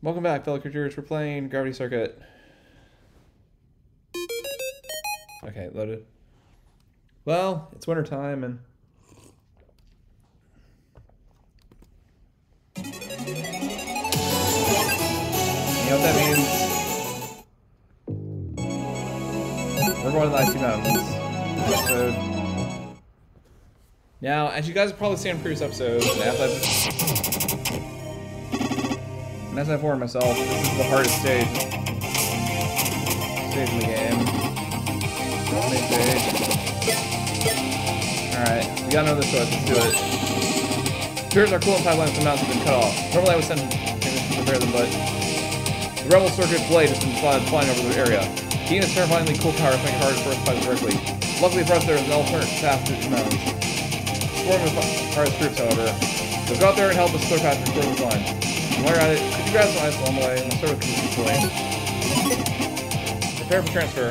Welcome back, fellow creatures. We're playing Gravity Circuit. Okay, loaded. Well, it's winter time and You know what that means? We're going to the Icy Mountains. Now, as you guys have probably seen in previous episodes, and as I've warned myself, this is the hardest stage. Stage in the game. Alright, we got another choice, let's do it. Here's our coolant pipeline from the mountains have been cut off. Normally I would send to repair them, but the Rebel Circuit blade has been flying, flying over the area. Gain a terrifyingly cool power to make it for us to fight directly. Luckily for us, there is an alternate path through the mountains. Swarm of hardest troops, however. So go out there and help us clear path for this line. You're at it, could you grab some ice along the way and start with the cooling? Prepare for transfer.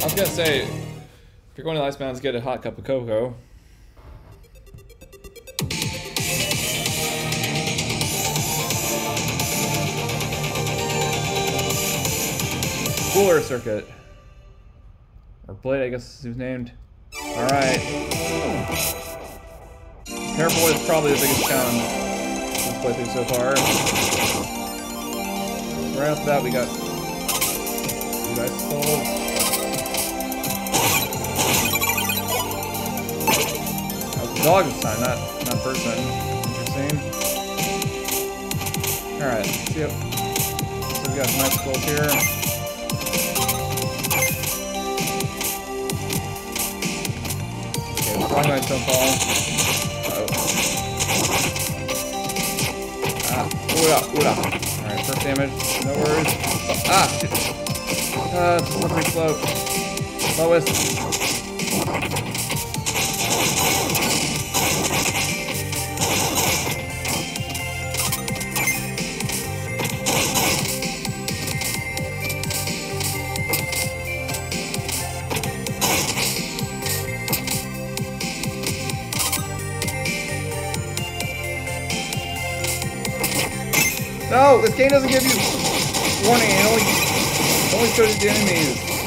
I was gonna say, if you're going to the Ice Mountains, get a hot cup of cocoa. Cooler circuit. Or blade, I guess was named. Alright. Hairboy is probably the biggest challenge this playthrough so far. Right off the bat, we got guys solved. That was a dog this time, not not person. Interesting. Alright, ya. So we got some nice gold here. Wrong way so far. Ura, ura. Alright, first damage. No worries. Ah! Uh, slippery slope. Lowest. This game doesn't give you warning. It only, only shows you the enemies.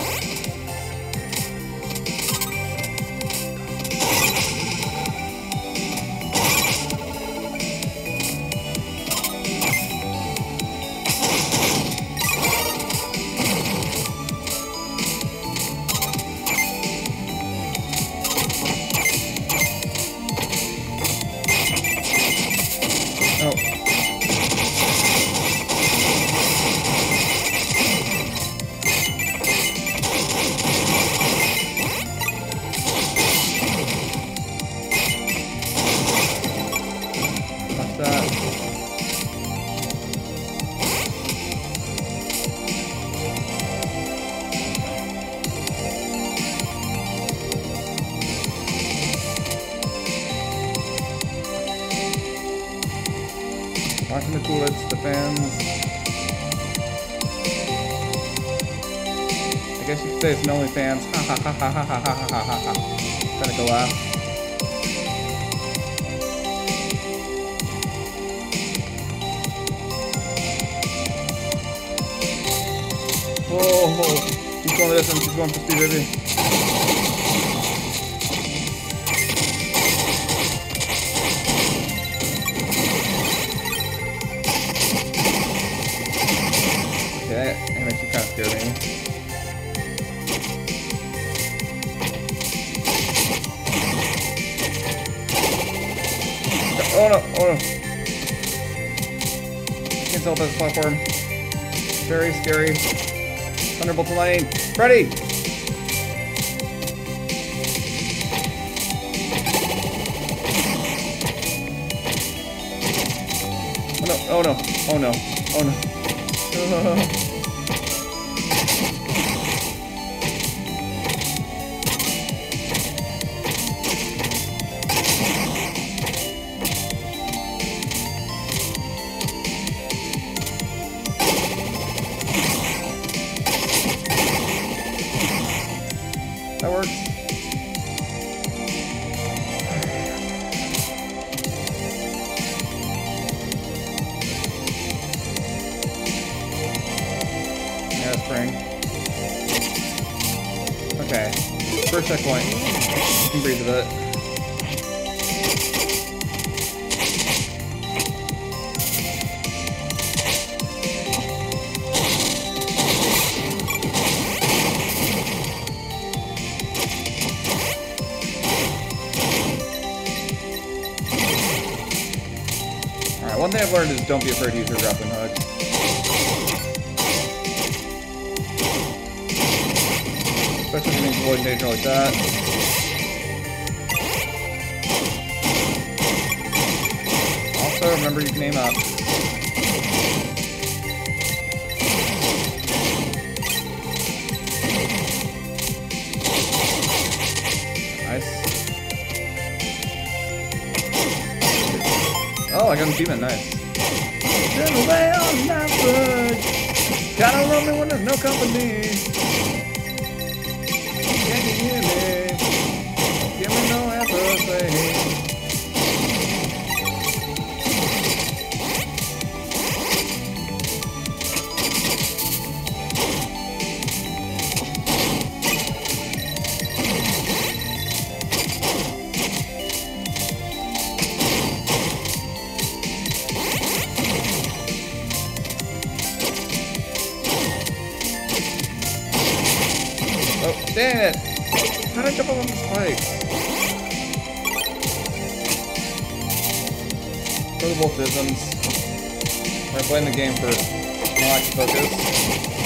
A platform. Very scary. Thunderbolt lightning. Ready! Oh no, oh no, oh no, oh no. I've learned is don't be afraid to use your grappling hook. Especially if you avoid danger like that. Also, remember you can aim up. Oh, I got an achievement, nice. Been away on my foot. Kinda lonely when there's no company. I jump on the spikes? Go to both. We're playing the game for of focus.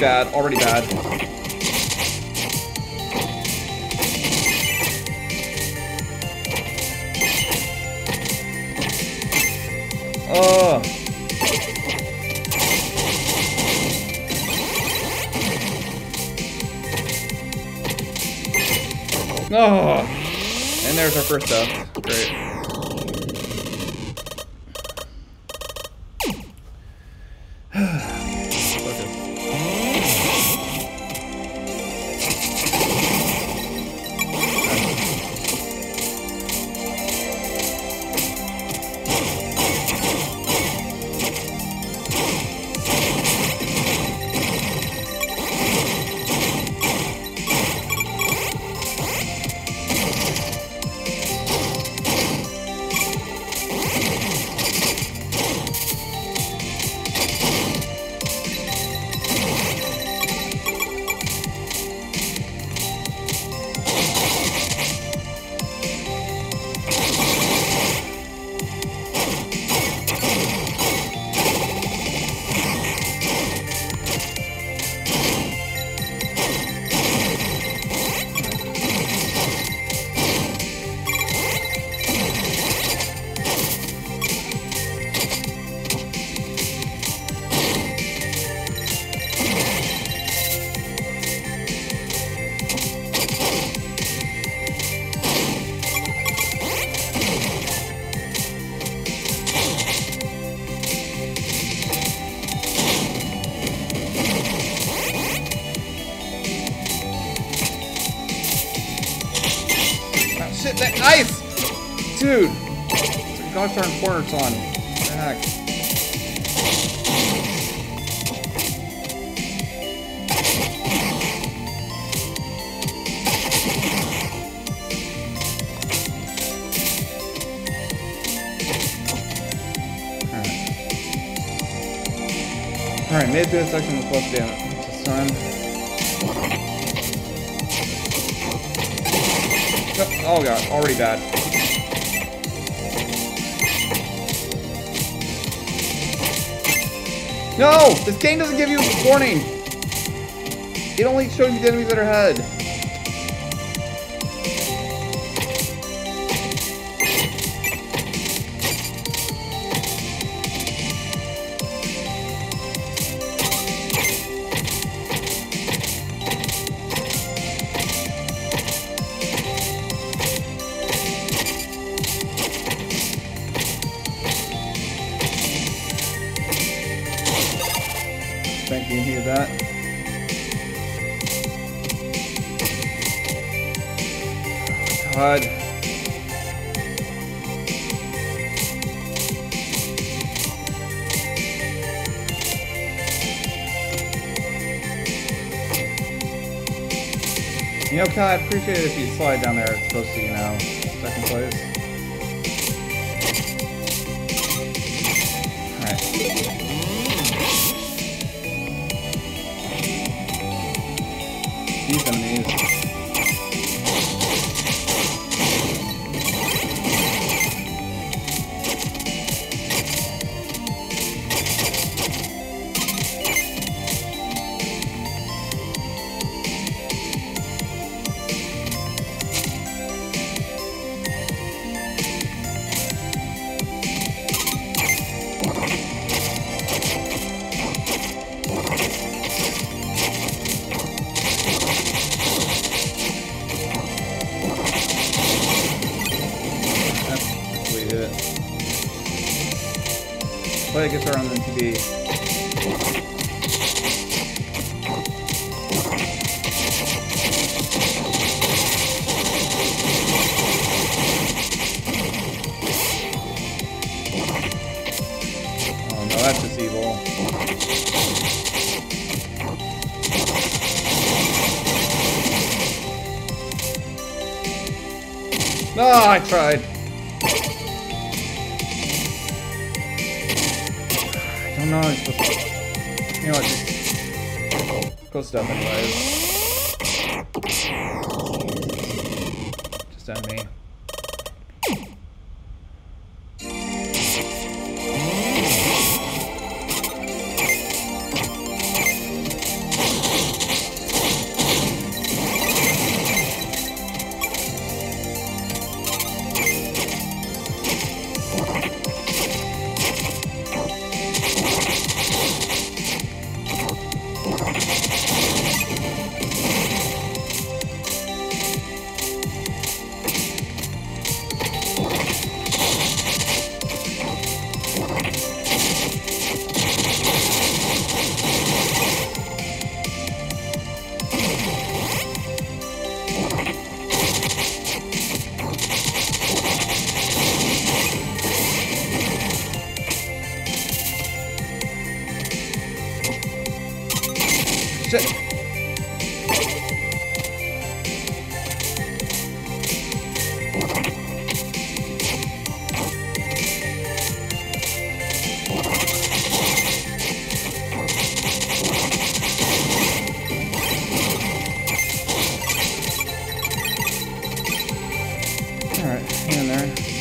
Bad. Already bad. Oh. Oh. And there's our first death. Corners on. The heck? Alright. Made through the section with plus damage. This time. Oh god, already bad. No! This game doesn't give you a warning! It only shows you the enemies that are ahead. If you slide down there. It's supposed to, you know, I tried. I don't know. Supposed to... You know what? Just go stuff anyways. Just end me. In there.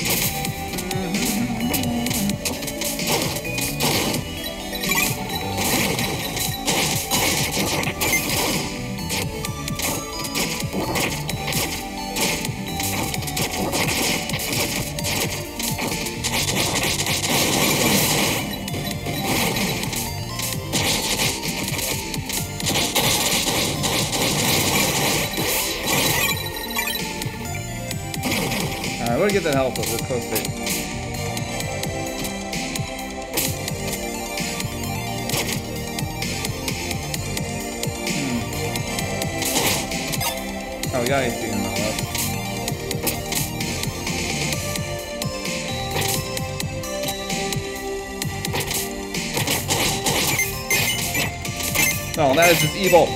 Evil.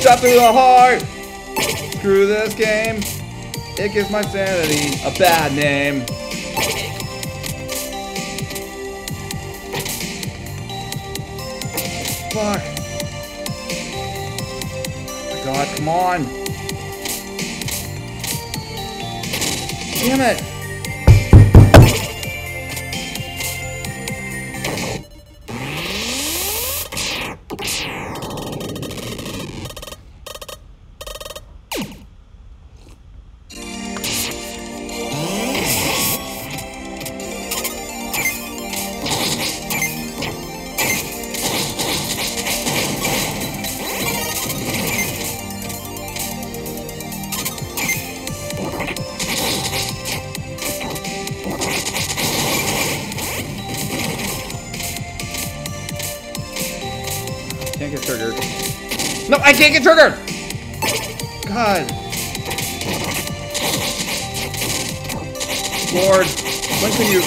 Shot through the heart! Screw this game. It gives my sanity a bad name. Fuck. God, come on. Damn it. can't get triggered! God. Lord, when can you...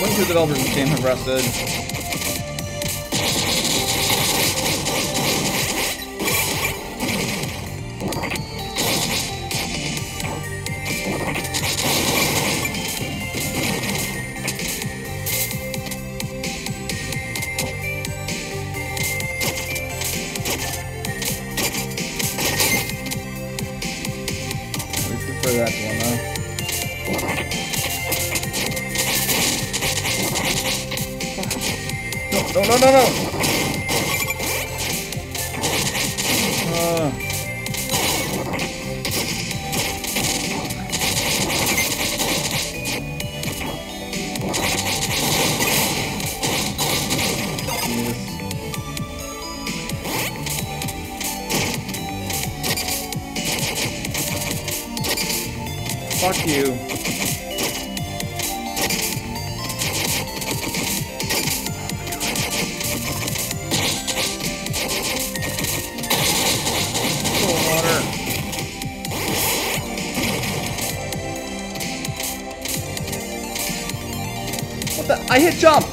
When could developers of this game have rested?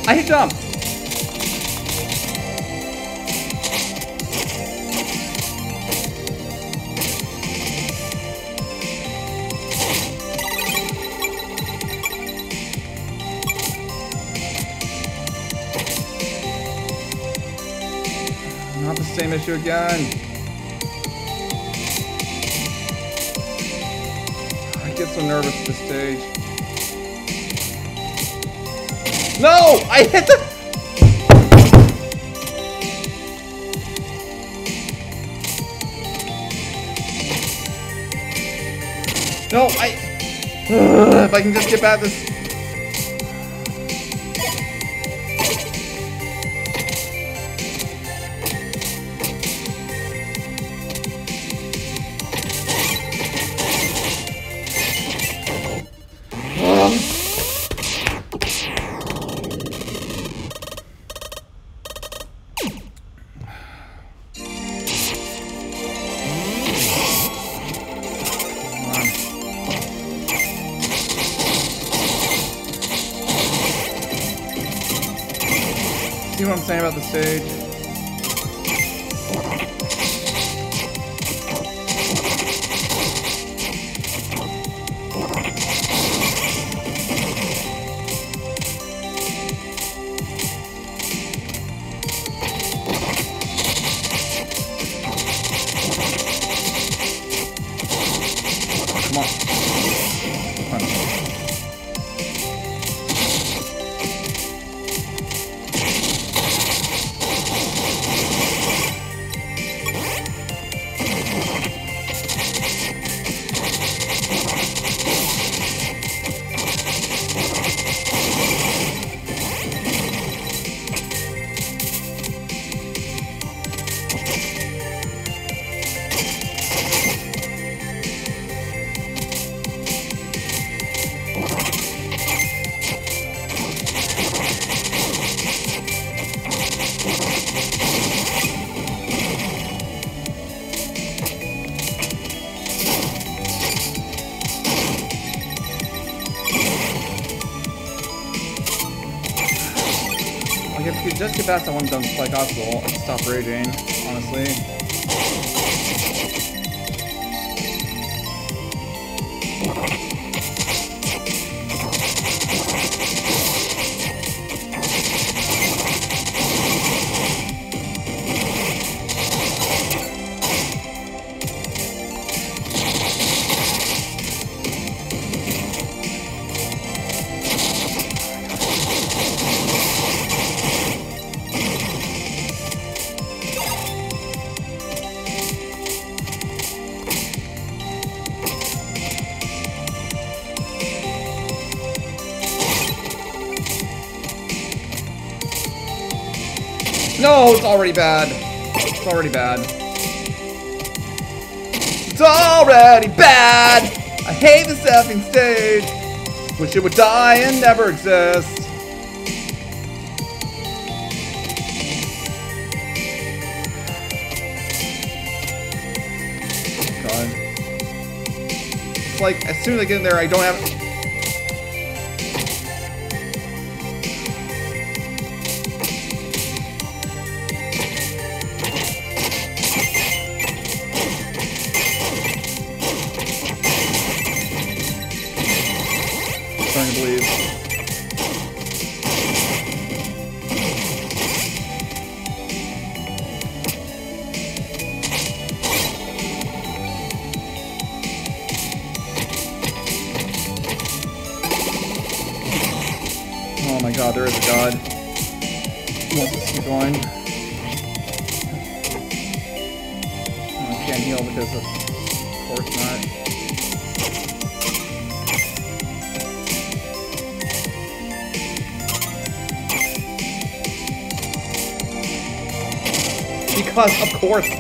I hit jump! Not the same issue again. I get so nervous at this stage. No! I hit the... No, I... if I can just get past this... I'm obstacle and stop raging, honestly. Already bad. It's already bad. It's already bad! I hate this effing stage! Wish it would die and never exist. God. It's like, as soon as I get in there, I don't have...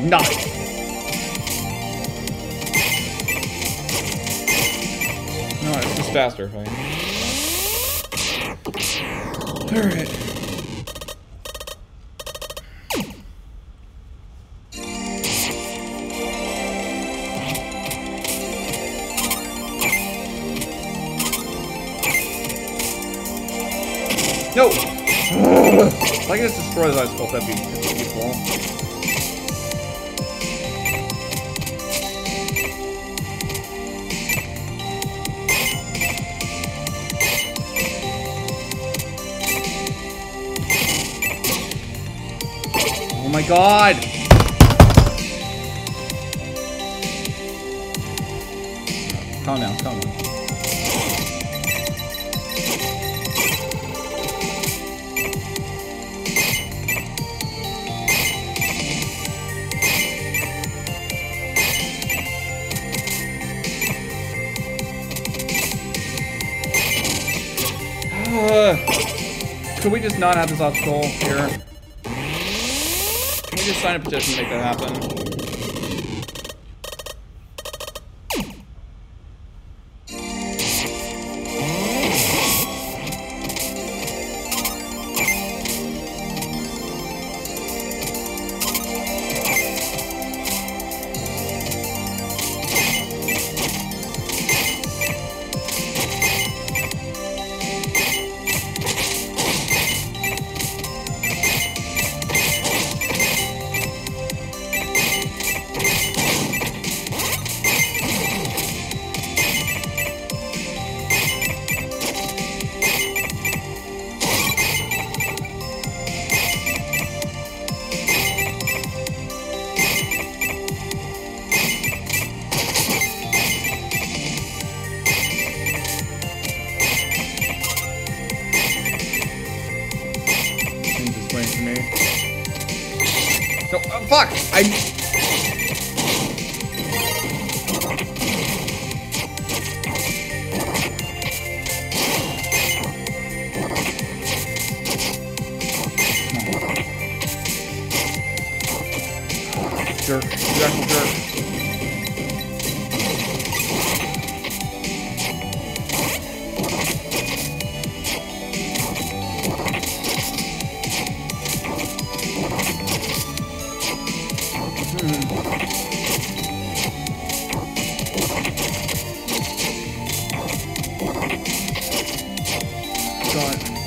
not. No, it's just faster. Alright. No! if I can just destroy those ice that'd be god! Calm down, calm down. Could we just not have this obstacle here? need just sign a petition to make that happen. Scott.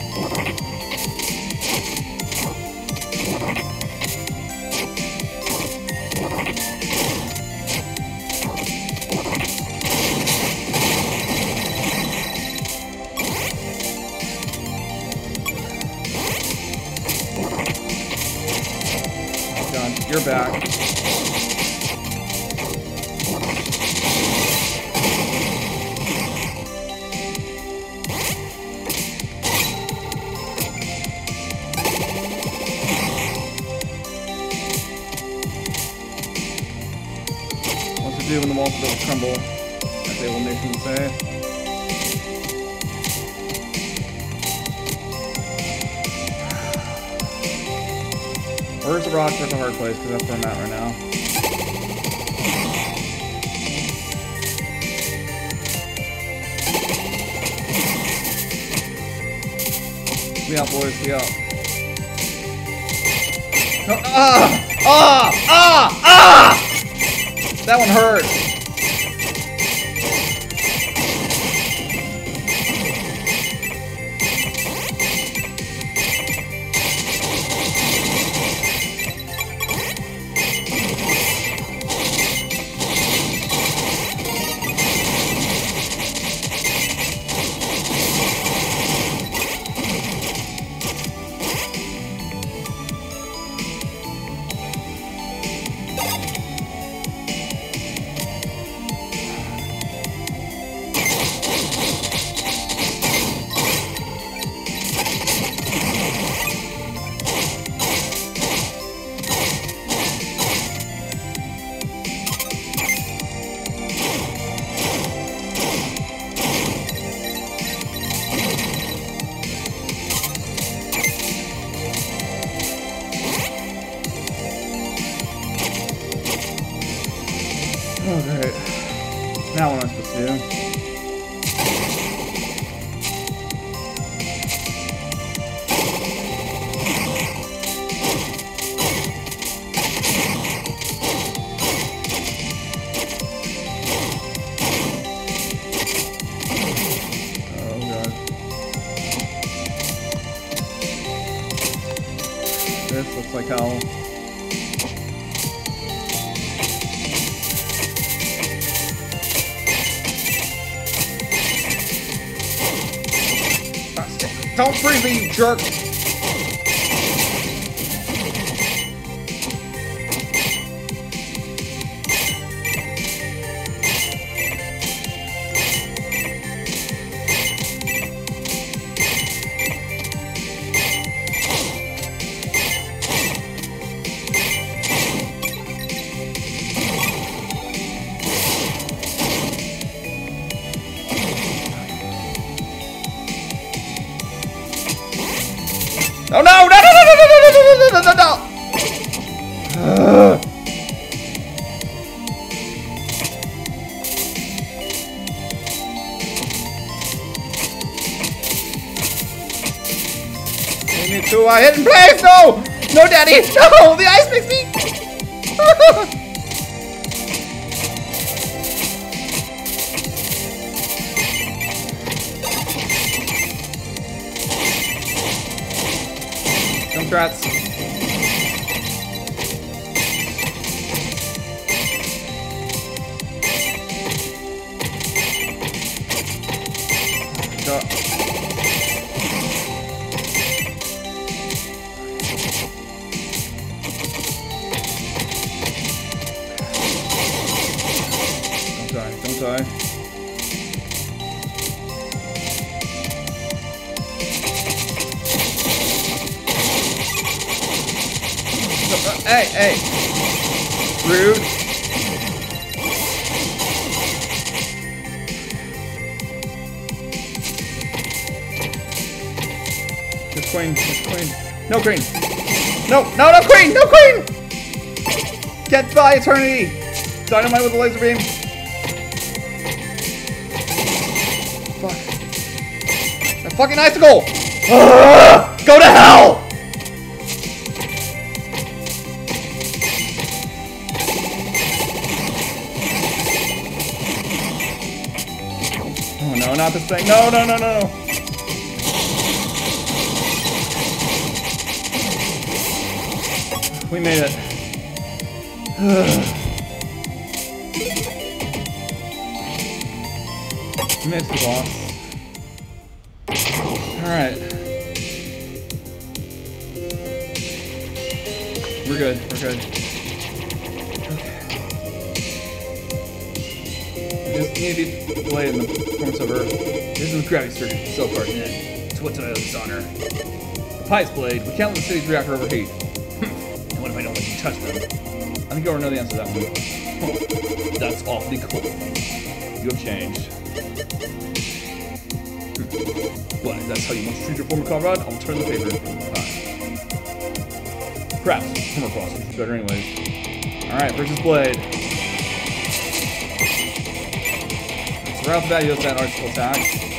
Don't freeze me, you jerk! Hey. Rude. This queen, this queen. No queen. No, no, no queen, no queen! Get by eternity! Dynamite with a laser beam. Fuck. That fucking icicle! Ugh! Go to hell! This thing. No, no, no, no. We made it. we it the boss. Alright. We're good, we're good. Just need to be delayed in the performance of Earth. This is the gravity circuit so far in. It's what's an dishonor. The Pice Blade, we can't let the city's reactor overheat. and what if I don't let you touch them? I think you already know the answer to that one. Huh. That's awfully cool. You have changed. But if that's how you want to treat your former comrade, I'll turn the favor. Fine. Perhaps, permafrost, which is better anyways. Alright, versus Blade. We're off value of that article tag. Okay.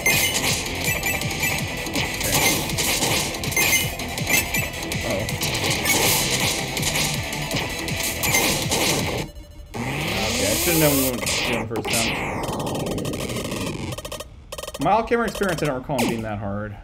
Uh -oh. okay. I should have known we went doing the first time. My all camera experience, I don't recall being that hard.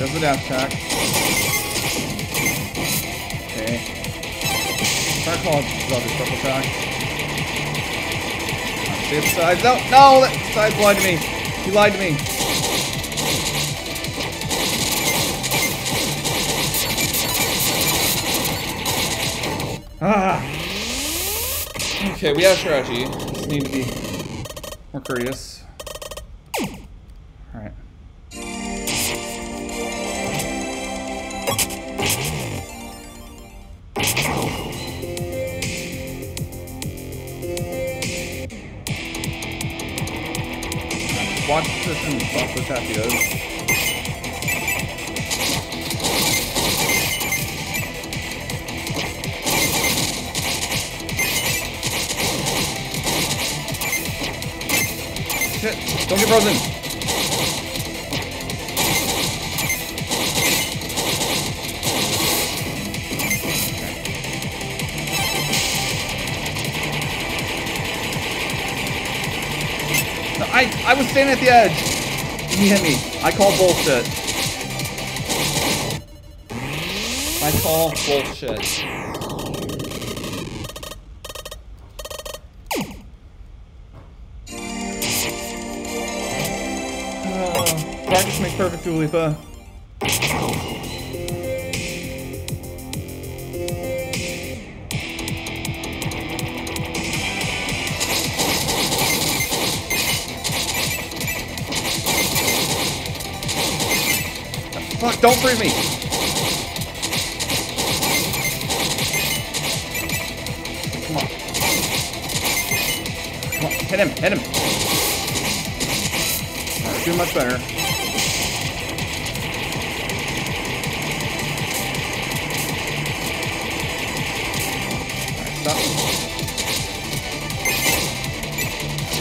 Does the dash attack. Okay. To call out the special attack. If sides. No, no, that side lied to me. He lied to me. Ah. Okay, we have strategy. Just need to be more courteous. At the edge. He hit me. I call bullshit. I call bullshit. Uh, practice makes perfect, Julipa. Fuck, don't free me! Come on. Come on, hit him, hit him! Alright, doing much better. Stop.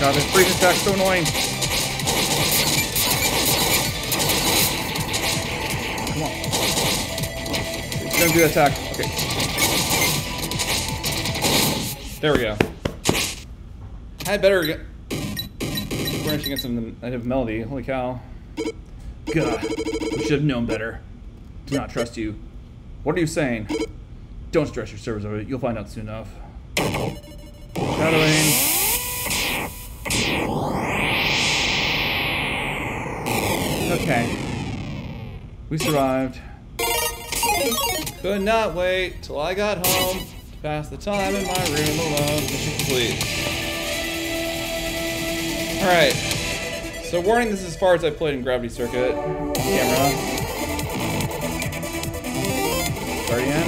God, this freeze attack's so annoying. Don't do attack. Okay. There we go. I had better get. Branching against some native melody. Holy cow. God, we should have known better. Do not trust you. What are you saying? Don't stress your servers over it. You'll find out soon enough. Shadowing. Okay. We survived. Could not wait till I got home to pass the time in my room alone. Mission complete. Alright. So warning, this is as far as I played in Gravity Circuit. Camera. Again.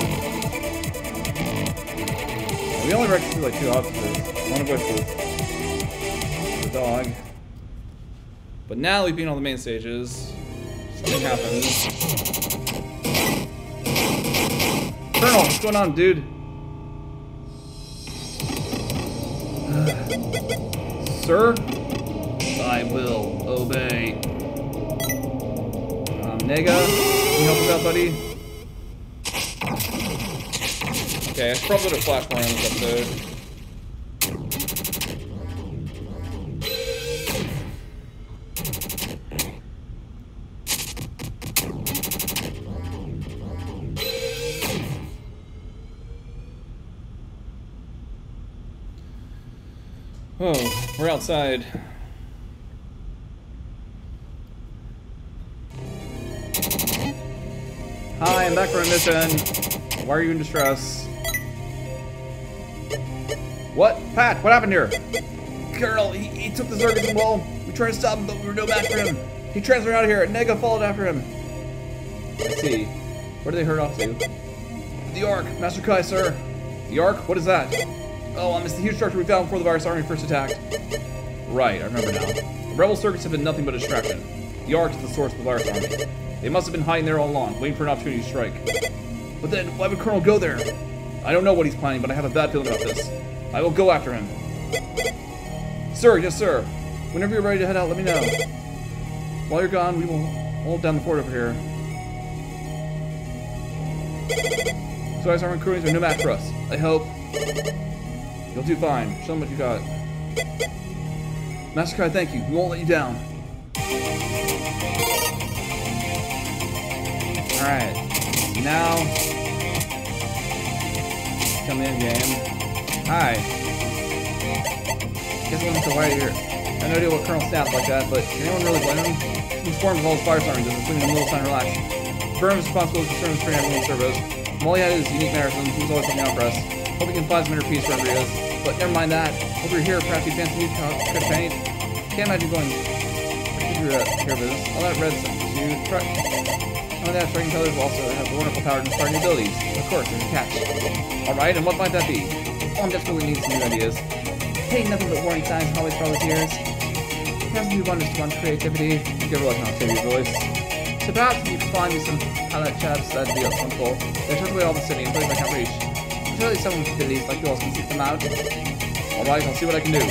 We only through like two officers. One of which was the dog. But now we've been on the main stages. Something happens. Colonel, what's going on, dude? Sir? I will obey. Um, Nega, can you help us out, buddy? Okay, I probably put a flash more on this episode. Outside. Hi, I'm back from a mission. Why are you in distress? What? Pat, what happened here? Colonel, he, he took the Zergans well. We tried to stop him, but we were no match for him. He transferred out of here. and Nega followed after him. I see. Where did they hurt off to? The Ark, Master Kai, sir. The Ark? What is that? Oh, um, it's the huge structure we found before the virus army first attacked. Right, I remember now. The rebel circuits have been nothing but a distraction. The Ark is the source of the virus army. They must have been hiding there all along, waiting for an opportunity to strike. But then, why would Colonel go there? I don't know what he's planning, but I have a bad feeling about this. I will go after him. Sir, yes, sir. Whenever you're ready to head out, let me know. While you're gone, we will hold down the fort over here. So guys, armored crewings are no match for us. I hope you'll do fine. Show them what you got. Master Kai, thank you. We won't let you down. Alright. Now come in game. Hi. Guess I went to why you're here. I have no idea what Colonel snapped like that, but can anyone really blame him? He's formed of all his fire sergeants, including the middle sign relax. Burn is responsible for service training everyone servos. He had his unique mannerisms, he was always looking out for us. Hope he can find some inner peace wherever he is. But never mind that. You're here, perhaps you fancy new could paint. Can't imagine going if you're uh, for this. All that red stuff you try. All that striking colors also have wonderful power to inspire new abilities. Of course, there's a catch. Alright, and what might that be? Oh, I'm desperately needing some new ideas. Hey, nothing but warning signs always for all his years. Perhaps you us to want creativity. Give her like an Octavia voice. So perhaps if you could find me some highlight chaps, that'd be wonderful. They took away all the city in places I can't reach. Surely someone with abilities like yours can seek them out. Alright, I'll see what I can do.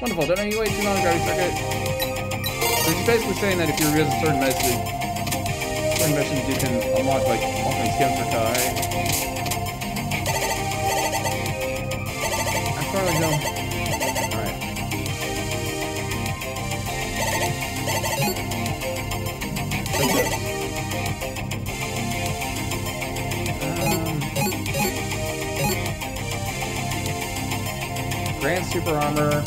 Wonderful, don't you wait too long, Gravity Circuit. So he's basically saying that if you revisit certain missions, certain missions you can unlock like alternate skins for Kai. I probably go. Super Armor,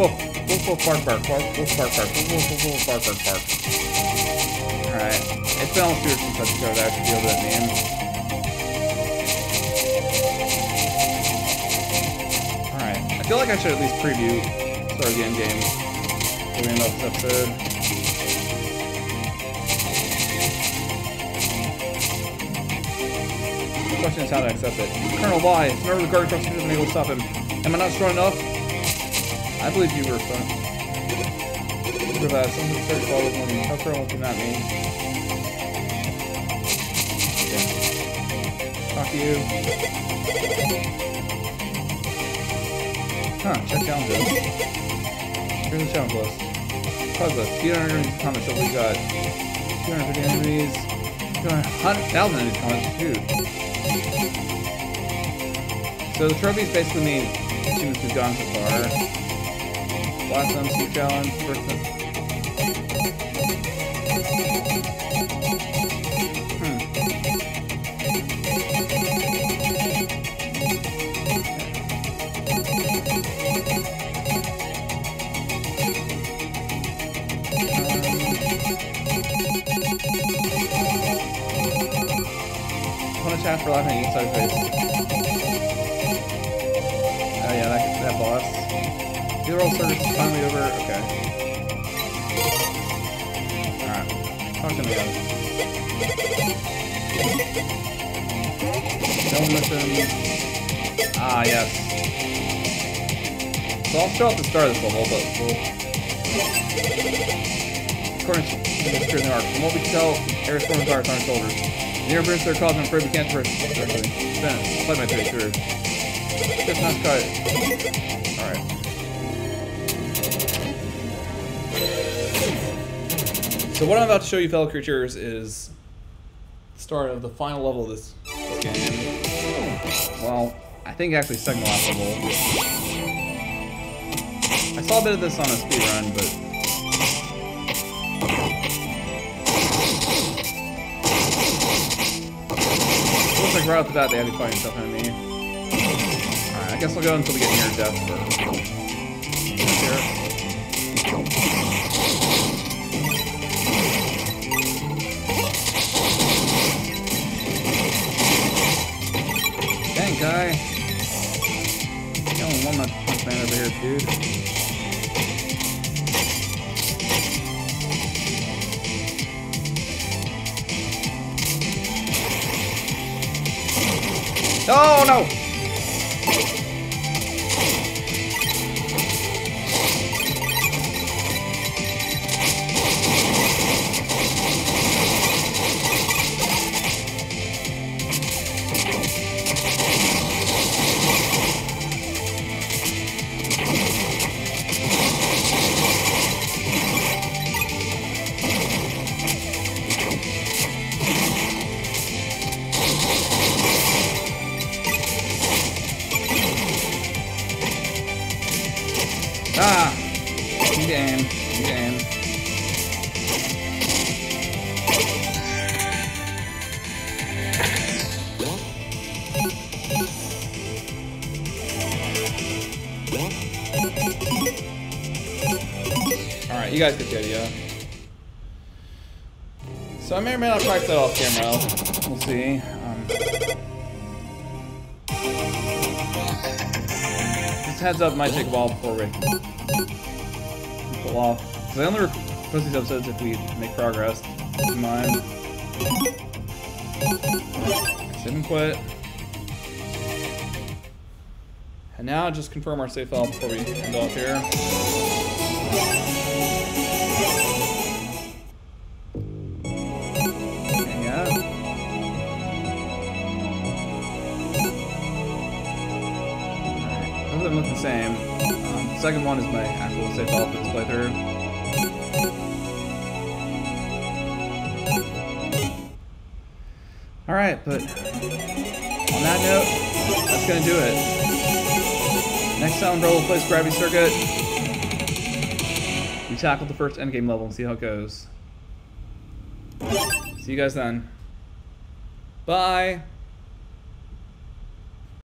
Woof woof bark bark. Bark woof bark bark. Woof woof woof woof bark bark bark. Alright. It's been almost years since I started to actually deal with that name. Alright. I feel like I should at least preview start of the end game. Before we end off this episode. The question is how to accept it. Colonel, why? Remember the guard street been able to stop him. Am I not strong enough? I believe you were. Look at that. Uh, Someone started following me. How colonel can that mean? Yeah. Talk to you. Huh, check challenges. Here's the challenge list. Pause list. 200 enemies comments that we got. 250 enemies. 200,000 enemies comments. Dude. So the trophies basically mean achievements we've gone so far. Last MC challenge, first. Punish for laughing inside face. Roll service is finally over. Okay. Alright. Talk to me then. No mission. Ah, yes. So I'll show at the start of this level, but we'll... According to the the arc, from what we tell, Air Storm on our shoulders. The airbursts are causing I'm afraid we can't traverse directly. Then, play my way through. Just not cut. So what I'm about to show you, fellow creatures, is the start of the final level of this, game. Well, I think actually second last level. I saw a bit of this on a speed run, but looks like right off the bat they had me fighting stuff in me. Alright, I guess I'll go until we get near death. Dude. Oh no! Alright, you guys get the idea. So I may or may not practice that off camera. We'll see. Um, just heads up, might take a while before we pull off. Because I only post these episodes if we make progress. In mind. Shouldn't quit. And now just confirm our safe file before we end off here. Second one is my actual Safe this playthrough. Alright, but on that note, that's gonna do it. Next time Umbrella plays Gravity Circuit, we tackle the first endgame level and see how it goes. See you guys then. Bye!